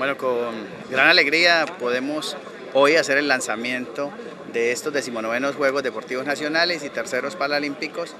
Bueno, con gran alegría podemos hoy hacer el lanzamiento de estos decimonovenos Juegos Deportivos Nacionales y terceros Paralímpicos.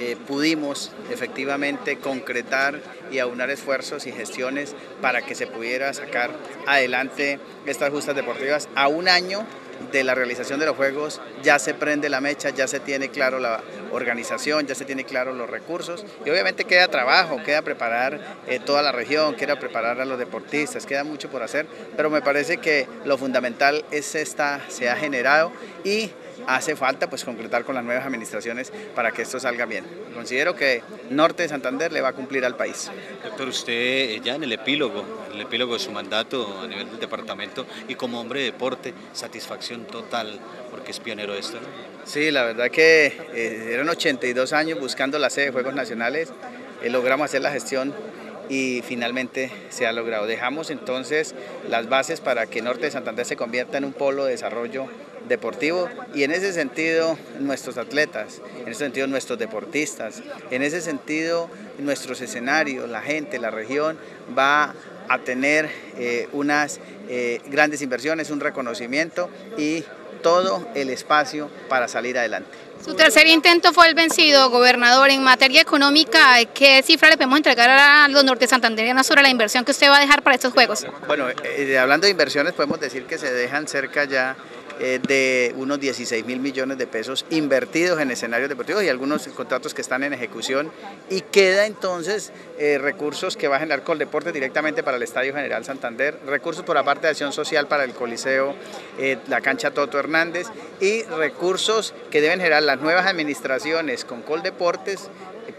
Eh, pudimos efectivamente concretar y aunar esfuerzos y gestiones para que se pudiera sacar adelante estas justas deportivas a un año de la realización de los Juegos ya se prende la mecha, ya se tiene claro la organización, ya se tiene claro los recursos y obviamente queda trabajo, queda preparar eh, toda la región, queda preparar a los deportistas, queda mucho por hacer, pero me parece que lo fundamental es esta, se ha generado y hace falta pues concretar con las nuevas administraciones para que esto salga bien. Considero que Norte de Santander le va a cumplir al país. Doctor, usted eh, ya en el epílogo, el epílogo de su mandato a nivel del departamento y como hombre de deporte, satisfacción total porque es pionero de esto. Sí, la verdad que eh, eran 82 años buscando la sede de Juegos Nacionales, eh, logramos hacer la gestión y finalmente se ha logrado. Dejamos entonces las bases para que Norte de Santander se convierta en un polo de desarrollo deportivo y en ese sentido nuestros atletas, en ese sentido nuestros deportistas, en ese sentido nuestros escenarios, la gente, la región va a tener eh, unas eh, grandes inversiones, un reconocimiento y todo el espacio para salir adelante. Su tercer intento fue el vencido, gobernador. En materia económica, ¿qué cifra le podemos entregar a los norte santanderianos sobre la inversión que usted va a dejar para estos Juegos? Bueno, eh, hablando de inversiones, podemos decir que se dejan cerca ya eh, de unos 16 mil millones de pesos invertidos en escenarios deportivos y algunos contratos que están en ejecución y queda entonces eh, recursos que va a generar Coldeporte directamente para el Estadio General Santander, recursos por la parte de acción social para el Coliseo, eh, la cancha Toto Hernández y recursos que deben generar las nuevas administraciones con Coldeportes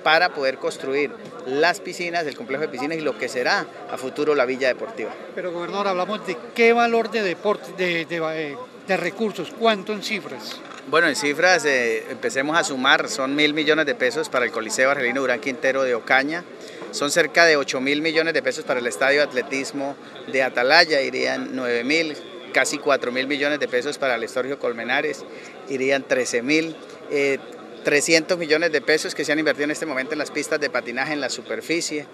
para poder construir las piscinas, el complejo de piscinas y lo que será a futuro la Villa Deportiva. Pero gobernador, hablamos de qué valor de deporte, de, de de recursos? ¿Cuánto en cifras? Bueno, en cifras eh, empecemos a sumar, son mil millones de pesos para el Coliseo Argelino Durán Quintero de Ocaña, son cerca de 8 mil millones de pesos para el Estadio de Atletismo de Atalaya, irían 9 mil, casi 4 mil millones de pesos para el Estorgio Colmenares, irían 13 mil. 300 eh, millones de pesos que se han invertido en este momento en las pistas de patinaje en la superficie,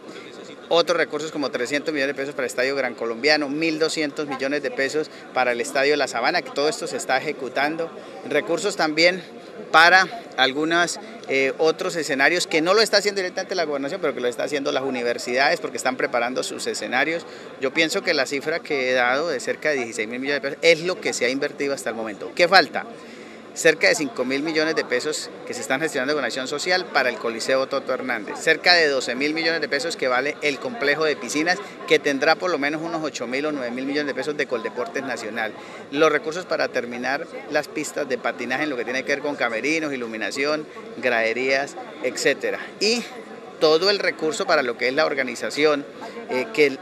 otros recursos como 300 millones de pesos para el Estadio Gran Colombiano, 1.200 millones de pesos para el Estadio La Sabana, que todo esto se está ejecutando. Recursos también para algunos eh, otros escenarios que no lo está haciendo directamente la gobernación, pero que lo está haciendo las universidades porque están preparando sus escenarios. Yo pienso que la cifra que he dado de cerca de 16 mil millones de pesos es lo que se ha invertido hasta el momento. ¿Qué falta? Cerca de 5 mil millones de pesos que se están gestionando con acción social para el Coliseo Toto Hernández, cerca de 12 mil millones de pesos que vale el complejo de piscinas que tendrá por lo menos unos 8 mil o 9 mil millones de pesos de Coldeportes Nacional, los recursos para terminar las pistas de patinaje en lo que tiene que ver con camerinos, iluminación, graderías, etcétera. Y todo el recurso para lo que es la organización, eh, que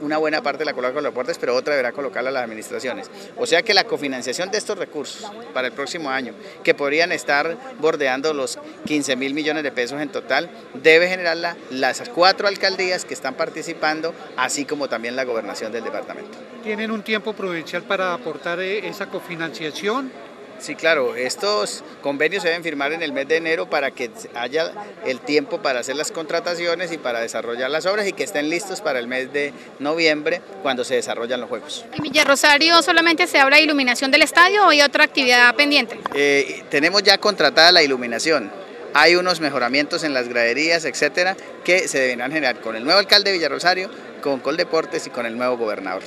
una buena parte la coloca los deportes, pero otra deberá colocarla a las administraciones. O sea que la cofinanciación de estos recursos para el próximo año, que podrían estar bordeando los 15 mil millones de pesos en total, debe generarla las cuatro alcaldías que están participando, así como también la gobernación del departamento. ¿Tienen un tiempo provincial para aportar eh, esa cofinanciación? Sí, claro, estos convenios se deben firmar en el mes de enero para que haya el tiempo para hacer las contrataciones y para desarrollar las obras y que estén listos para el mes de noviembre cuando se desarrollan los juegos. ¿En Villa Rosario solamente se habla de iluminación del estadio o hay otra actividad pendiente? Eh, tenemos ya contratada la iluminación. Hay unos mejoramientos en las graderías, etcétera, que se deberán generar con el nuevo alcalde de Rosario, con Coldeportes y con el nuevo gobernador.